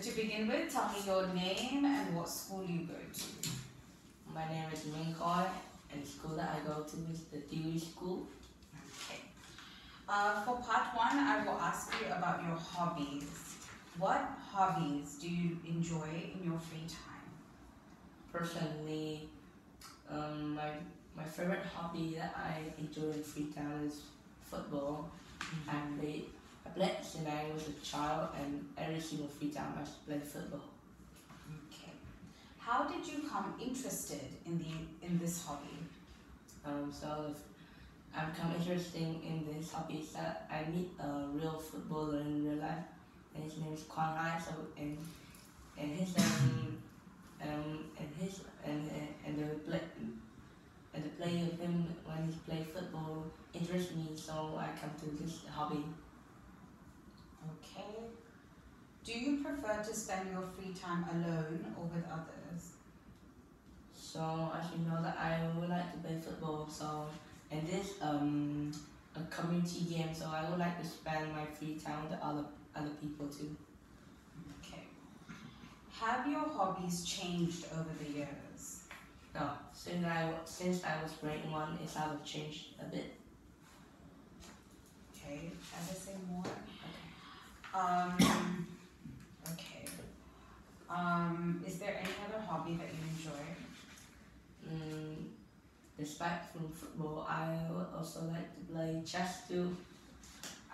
to begin with, tell me your name and what school you go to. My name is Ming Koi, and the school that I go to is the Dewey School. Okay. Uh, for part one, I will ask you about your hobbies. What hobbies do you enjoy in your free time? Personally, um, my my favorite hobby that I enjoy in free time is football. I play I played since I was a child, and every single free time I played football. Okay. How did you come interested in the in this hobby? Um, so I'm come interested in this hobby that I meet a real footballer in real life, and his name is Quang Hải. So and and his um um and his and and, and the play and the play of him when he play football interests me. So I come to this hobby. Do you prefer to spend your free time alone or with others? So as you know that I would like to play football. So and this um a community game. So I would like to spend my free time with other other people too. Okay. Have your hobbies changed over the years? No, since I since I was grade one, it have changed a bit. Okay. Ever say more? Okay. Um. Okay. Um. Is there any other hobby that you enjoy? Mm, despite from football, I also like to play chess too.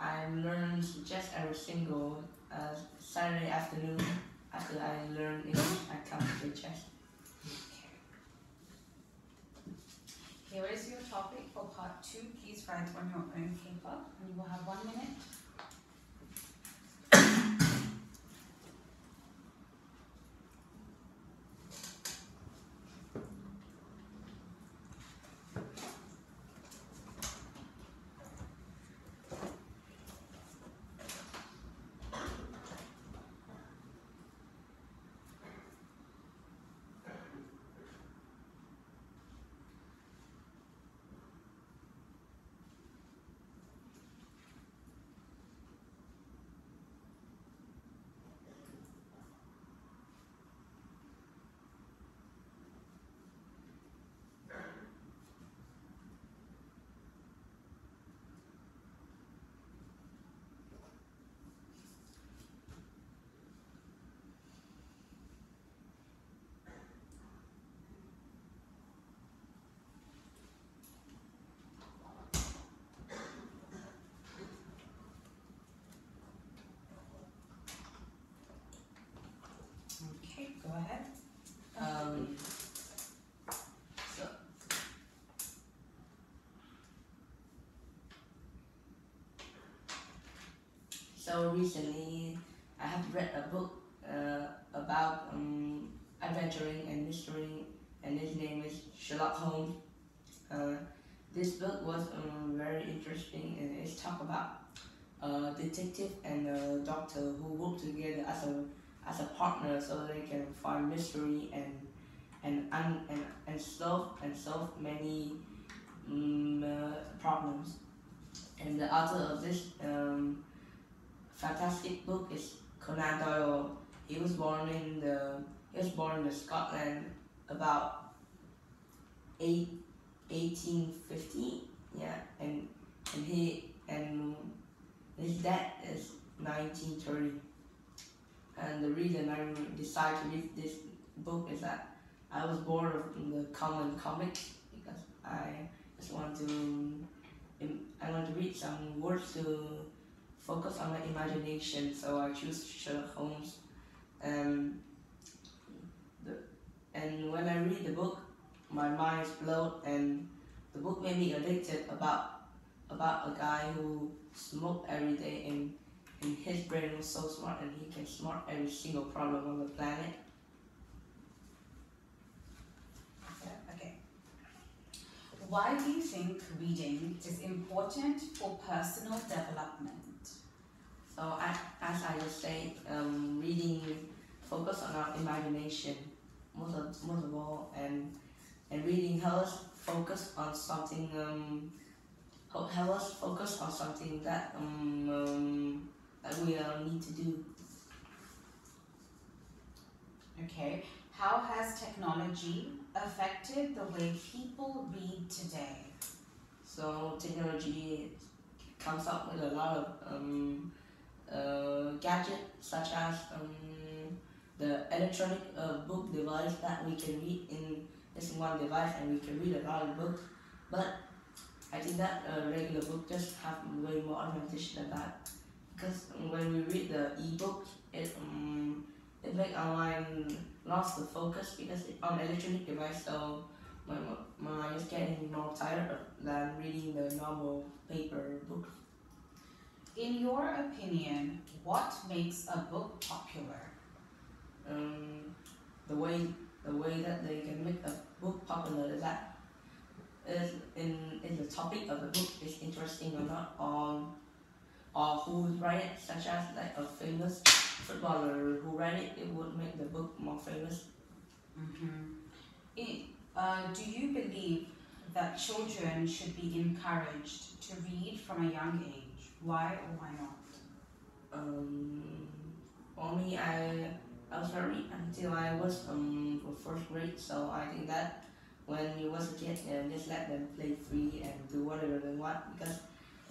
I learn chess every single uh, Saturday afternoon. After I learn English, I come to play chess. Here is your topic for part two. Please write on your own paper, and you will have one minute. Okay, go ahead. Um, so, so recently, I have read a book uh, about um, adventuring and mystery, and his name is Sherlock Holmes. Uh, this book was um, very interesting, and it's talk about a detective and a doctor who work together as a as a partner so they can find mystery and and un, and, and solve and solve many um, uh, problems. And the author of this um, fantastic book is Conan Doyle. He was born in the he was born in Scotland about eight, 1850. Yeah, and and he and his dad is 1930. And the reason I decided to read this book is that I was bored of the common comics because I just want to I want to read some words to focus on my imagination. So I choose Sherlock Holmes. Um, the, and when I read the book, my mind is blown, and the book made me addicted about about a guy who smoked every day and and his brain was so smart and he can smart every single problem on the planet. Okay. Why do you think reading is important for personal development? So I, as I just say, um, reading focus on our imagination most of most of all, and and reading helps focus on something. Um, help help us focus on something that um, um that we uh, need to do. Okay. How has technology affected the way people read today? So technology comes up with a lot of um, uh, gadgets such as um, the electronic uh, book device that we can read in this one device and we can read a lot of books. But I think that a regular book just have way more advantage than that because when we read the e-book, it um, it make our mind lost the focus because it's on electronic device. So my, my mind is getting more tired than reading the normal paper book. In your opinion, what makes a book popular? Um, the way the way that they can make a book popular is that is in in the topic of the book is interesting or not or or who write it such as like a famous footballer who write it it would make the book more famous Mm-hmm. uh, do you believe that children should be encouraged to read from a young age? Why or why not? um, for me I I was very until I was um first grade so I think that when you was a kid uh, just let them play free and do whatever they want because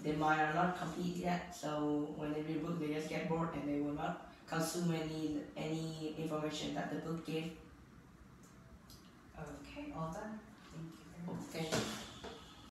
their mind are not complete yet so when they read book they just get bored and they will not consume any any information that the book gave Okay, all done. Thank you very oh, much. okay